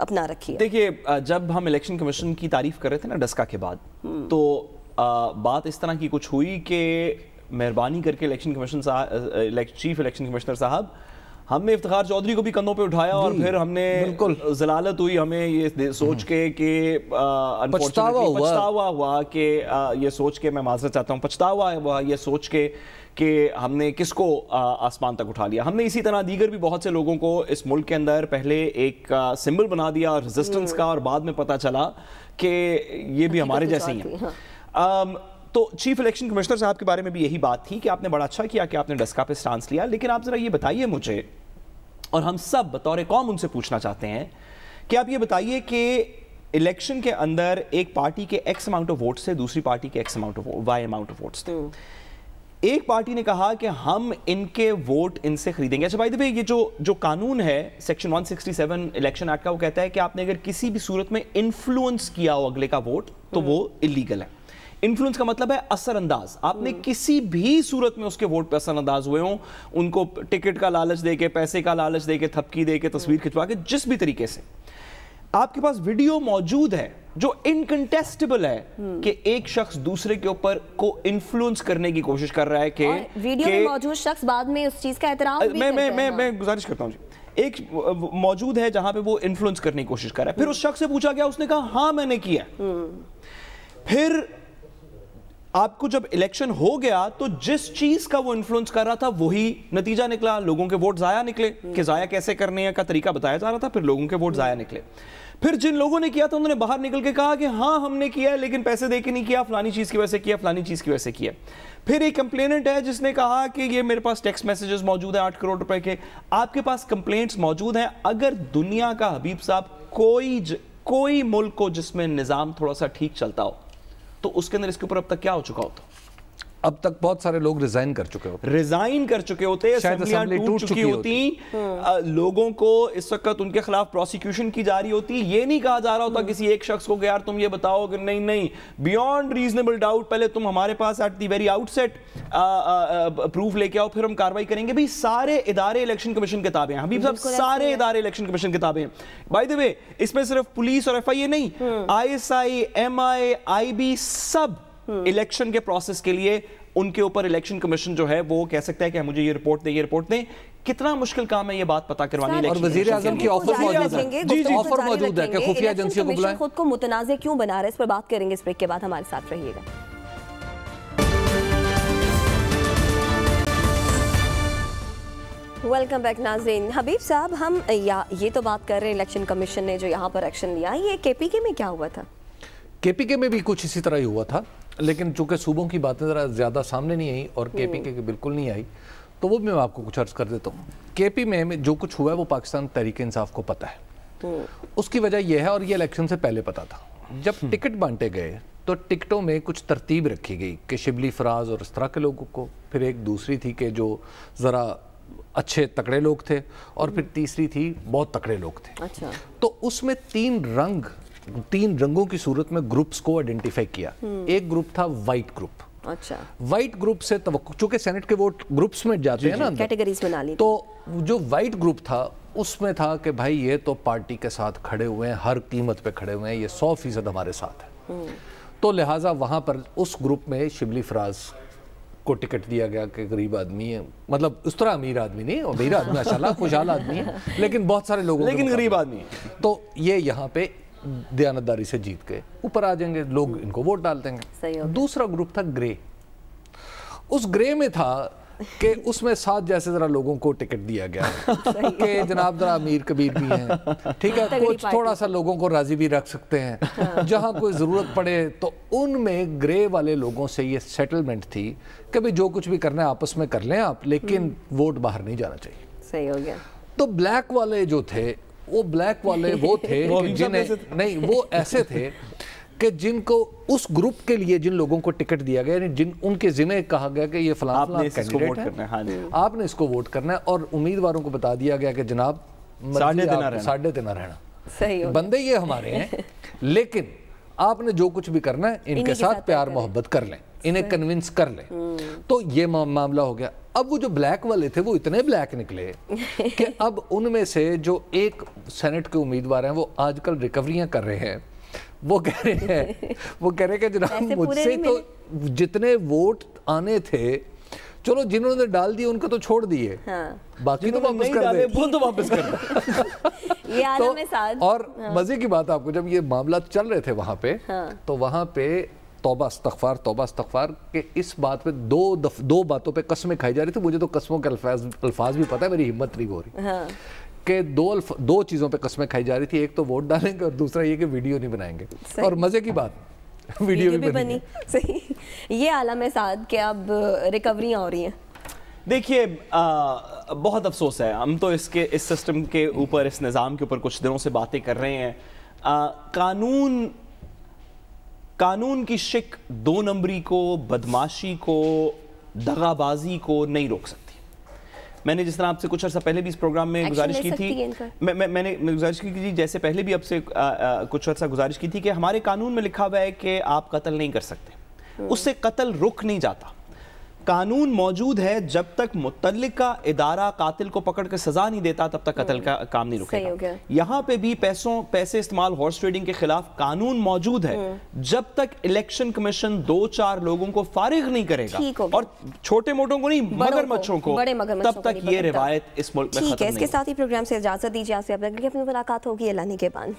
[SPEAKER 1] अपना रखी है।
[SPEAKER 5] देखिए जब हम इलेक्शन कमीशन की तारीफ़ कर रहे थे ना डस्का के बाद तो अ, बात इस तरह की कुछ हुई कि मेहरबानी करके इलेक्शन कमीशन साहब चीफ इलेक्शन कमिश्नर साहब हमने इफ्तार चौधरी को भी कंधों पे उठाया और फिर हमने जलालत हुई हमें ये सोच के कि
[SPEAKER 4] पछतावा हुआ।
[SPEAKER 5] पछतावा हुआ कि ये सोच के मैं माजरत चाहता हूँ। पछतावा हुआ ये सोच के कि हमने किसको आसमान तक उठा लिया। हमने इसी तरह दीगर भी बहुत से लोगों को इस मुल्क के अंदर पहले एक सिंबल बना दिया रेजिस्टेंस का और बाद में पता चला कि ये भी हमारे जैसे ही हैं। अम, तो चीफ इलेक्शन कमिश्नर साहब के बारे में भी यही बात थी कि आपने बड़ा अच्छा किया कि आपने डस्का पे स्टांस लिया। लेकिन आप जरा ये बताइए मुझे और हम सब बतौर कौम उनसे पूछना चाहते हैं कि आप ये बताइए कि इलेक्शन के अंदर एक पार्टी के एक्स अमाउंट ऑफ़ वोट से दूसरी पार्टी के X amount of Y amount of votes थे। एक पार्टी ने कहा कि हम इनके वोट इनसे खरीदेंगे। अच्छा भाई वे ये जो जो कानून है सेक्शन 167 इलेक्शन एक्ट का वो कहता है कि आपने अगर किसी भी सूरत में इन्फ्लुएंस किया हो अगले का वोट तो वो इलीगल है। इन्फ्लुएंस का मतलब है असरअंदाज। आपने किसी भी सूरत में उसके वोट पे असरअंदाज हुए हो उनको टिकट का लालच देके पैसे का लालच देके थपकी देके तस्वीर खिंचवा के जिस भी तरीके से। आपके पास वीडियो मौजूद है जो इनकंटेस्टेबल है कि एक शख्स दूसरे के ऊपर को इन्फ्लुएंस करने की कोशिश कर रहा है कि
[SPEAKER 1] वीडियो में मौजूद शख्स बाद में उस चीज़ का एहतराम भी
[SPEAKER 5] मैं मैं मैं
[SPEAKER 1] है।
[SPEAKER 5] मैं गुजारिश करता हूँ जी। एक मौजूद है जहाँ पे वो इन्फ्लुएंस करने की कोशिश कर रहा है। फिर उस शख्स से पूछा गया उसने कहा हाँ मैंने किया फिर आपको जब इलेक्शन हो गया तो जिस चीज़ का वो इन्फ्लुएंस कर रहा था, वही नतीजा निकला। लोगों के वोट जाया निकले कि जाया कैसे करने का तरीका बताया जा रहा था, फिर लोगों के वोट जाया निकले। फिर जिन लोगों ने किया था, उन्होंने बाहर निकल के कहा कि हाँ हमने किया है, लेकिन पैसे दे के नहीं किया, फलानी चीज़ की वजह से किया, फलानी चीज़ की वजह से किया। फिर एक कंप्लेनेंट है, जिसने कहा कि ये मेरे पास टेक्स्ट मैसेजेस मौजूद है, आठ करोड़ रुपए के। आपके पास कंप्लेंट्स मौजूद हैं। अगर दुनिया का हबीब साहब कोई कोई मुल्क को जिसमें निज़ाम थोड़ा सा ठीक चलता हो तो उसके अंदर इसके ऊपर अब तक क्या हो चुका होता?
[SPEAKER 4] अब तक बहुत सारे लोग रिजाइन कर चुके होते
[SPEAKER 5] रिजाइन कर चुके होते
[SPEAKER 4] शायद
[SPEAKER 5] असेंबलियाँ
[SPEAKER 4] असेंबली
[SPEAKER 5] टूट चुकी
[SPEAKER 4] चुकी
[SPEAKER 5] होती। अ, लोगों को इस वक्त उनके खिलाफ प्रोसिक्यूशन की जा रही होती। ये नहीं कहा जा रहा होता किसी एक शख्स को कि यार तुम ये बताओ कि नहीं नहीं। बियॉन्ड रीजनेबल डाउट पहले तुम हमारे पास at the very outset proof लेके आओ फिर हम कार्रवाई करेंगे। भाई सारे इदारे इलेक्शन कमीशन के ताबे हैं। हबीब साहब सारे
[SPEAKER 1] ही
[SPEAKER 5] इदारे इलेक्शन कमीशन के ताबे हैं। बाय द वे इसमें सिर्फ़ पुलिस और एफआईए नहीं आईएसआई एमआई आईबी सब इलेक्शन के प्रोसेस के लिए उनके ऊपर इलेक्शन कमीशन जो है वो कह सकता है कि मुझे ये रिपोर्ट दें ये रिपोर्ट दें। कितना मुश्किल काम है ये बात पता करवानी
[SPEAKER 4] और वज़ीर आज़म
[SPEAKER 5] की
[SPEAKER 4] ऑफ़र मौजूद है। जी, जी, ऑफ़र मौजूद है कि खुफिया
[SPEAKER 1] इलेक्शन
[SPEAKER 4] एजेंसियों को
[SPEAKER 1] कमीशन
[SPEAKER 4] बुलाएँ।
[SPEAKER 1] खुद को मुतनाज़ क्यों बना रहा है? इस पर बात करेंगे इस ब्रेक के बाद हमारे साथ रहिएगा। वेलकम बैक नाजरीन। हबीब साहब हम या ये तो बात कर रहे हैं इलेक्शन कमीशन ने जो यहाँ पर एक्शन लिया ये केपीके में क्या हुआ था?
[SPEAKER 4] केपीके में भी कुछ इसी तरह ही हुआ था। लेकिन चूँकि सूबों की बातें ज़रा ज़्यादा सामने नहीं आई और के पी के बिल्कुल नहीं आई तो वो भी मैं आपको कुछ अर्ज़ कर देता हूँ। के पी में जो कुछ हुआ है वो पाकिस्तान तहरीक इंसाफ को पता है। उसकी वजह यह है और ये इलेक्शन से पहले पता था। जब टिकट बांटे गए तो टिकटों में कुछ तरतीब रखी गई कि शिबली फराज और इस तरह के लोगों को। फिर एक दूसरी थी कि जो ज़रा अच्छे तकड़े लोग थे और फिर तीसरी थी बहुत तकड़े लोग थे।
[SPEAKER 1] अच्छा।
[SPEAKER 4] तो उसमें तीन रंग तीन रंगों की सूरत में ग्रुप्स को आइडेंटिफाई किया। एक ग्रुप था वाइट ग्रुप
[SPEAKER 1] अच्छा।
[SPEAKER 4] वाइट ग्रुप से तवक्को चूँकि सेनेट के वोट ग्रुप्स में जाते हैं ना
[SPEAKER 1] कैटेगरीज बना ली
[SPEAKER 4] तो जो वाइट ग्रुप था उसमें था कि भाई ये तो पार्टी के साथ खड़े हुए हैं हर कीमत पे खड़े हुए हैं ये सौ फ़ीसद हमारे साथ है। तो लिहाजा वहाँ पर उस ग्रुप में शिबली फराज को टिकट दिया गया कि गरीब आदमी है। मतलब उस तरह अमीर आदमी नहीं अमीर आदमी माशाल्लाह खुशहाल आदमी है। (laughs) लेकिन बहुत सारे लोगों
[SPEAKER 5] लेकिन गरीब आदमी
[SPEAKER 4] तो ये यहाँ पे दयानतदारी से जीत गए। ऊपर आ जाएँगे लोग इनको वोट डाल देंगे। दूसरा ग्रुप था ग्रे। उस ग्रे में था कि (laughs) उसमें सात जैसे जरा लोगों को टिकट दिया गया। (laughs) कि जनाब जरा अमीर कबीर भी हैं ठीक है? कुछ थोड़ा सा लोगों को राज़ी भी रख सकते हैं। जहाँ कोई ज़रूरत पड़े तो उनमें ग्रे वाले लोगों से ये सेटलमेंट थी कि भाई जो कुछ भी करना है आपस में कर लें आप लेकिन वोट बाहर नहीं जाना चाहिए।
[SPEAKER 1] सही हो गया।
[SPEAKER 4] तो ब्लैक वाले जो थे वो ब्लैक वाले वो थे (laughs) जिन्हें नहीं वो ऐसे थे कि जिनको उस ग्रुप के लिए जिन लोगों को टिकट दिया गया यानी जिन उनके जिम्मे कहा गया कि ये फलां
[SPEAKER 5] आपने
[SPEAKER 4] फलां
[SPEAKER 5] इसको वोट करना है, हाँ
[SPEAKER 4] आपने इसको वोट करना है और उम्मीदवारों को बता दिया गया कि जनाब
[SPEAKER 5] साढ़े दिन रहना।
[SPEAKER 4] साढ़े दिन रहना।
[SPEAKER 1] सही
[SPEAKER 4] बंदे ये हमारे हैं लेकिन आपने जो कुछ भी करना है इनके साथ प्यार मोहब्बत कर लें। इन्हें कन्विंस कर लें। तो ये मामला हो गया। अब वो जो ब्लैक वाले थे वो इतने ब्लैक निकले (laughs) कि अब उनमें से जो एक सेनेट के उम्मीदवार हैं वो आजकल रिकवरियाँ कर रहे हैं। वो कह रहे हैं (laughs) वो कह रहे हैं कि जनाब मुझसे तो जितने वोट आने थे चलो जिन्होंने डाल दिए उनको तो छोड़ दिए।
[SPEAKER 1] हाँ।
[SPEAKER 4] बाकी तो वापस कर दे।
[SPEAKER 5] वो तो वापस कर दो। (laughs)
[SPEAKER 1] ये आलम है साथ
[SPEAKER 4] और मज़े की बात आपको जब ये मामला चल रहे थे वहाँ पे
[SPEAKER 1] हाँ।
[SPEAKER 4] तो वहाँ पे तौबा इस्तगफार तौबा इस्तगफार के इस बात पे दो दफ, दो बातों पे कस्में खाई जा रही थी। मुझे तो कस्मों के अल्फाज अल्फाज भी पता है मेरी हिम्मत नहीं हो रही।
[SPEAKER 1] हाँ।
[SPEAKER 4] कि दो अल्फ, दो चीज़ों पे कस्में खाई जा रही थी एक तो वोट डालेंगे और दूसरा ये कि वीडियो नहीं बनाएँगे। और मज़े की बात (laughs) वीडियो भी बनी
[SPEAKER 1] सही। ये आलम है साथ के अब रिकवरियाँ हो रही हैं।
[SPEAKER 5] देखिए बहुत अफसोस है। हम तो इसके इस सिस्टम के ऊपर इस निज़ाम के ऊपर कुछ दिनों से बातें कर रहे हैं। आ, कानून कानून की शिक दो नंबरी को बदमाशी को दगाबाजी को नहीं रोक सकती। मैंने जिस तरह आपसे कुछ अर्सा पहले भी इस प्रोग्राम में गुजारिश की थी। मैं, मैं, मैंने मैं गुजारिश की थी जैसे पहले भी आपसे कुछ अर्सा गुजारिश की थी कि हमारे कानून में लिखा हुआ है कि आप कत्ल नहीं कर सकते। उससे कत्ल रुक नहीं जाता। कानून मौजूद है जब तक मुतलका इदारा कातिल को पकड़ कर सजा नहीं देता तब तक कत्ल का काम नहीं रुकेगा। यहाँ पे भी पैसों पैसे इस्तेमाल हॉर्स ट्रेडिंग के खिलाफ कानून मौजूद है। जब तक इलेक्शन कमीशन दो चार लोगों को फारिग नहीं करेगा। और छोटे मोटों को नहीं
[SPEAKER 1] बड़ों
[SPEAKER 5] मगरमच्छों को तब तक ये रिवायत इस मुल्क में
[SPEAKER 1] इसके साथ ही प्रोग्राम से इजाज़त दीजिए आपसे अपनी मुलाकात होगी। के बाद।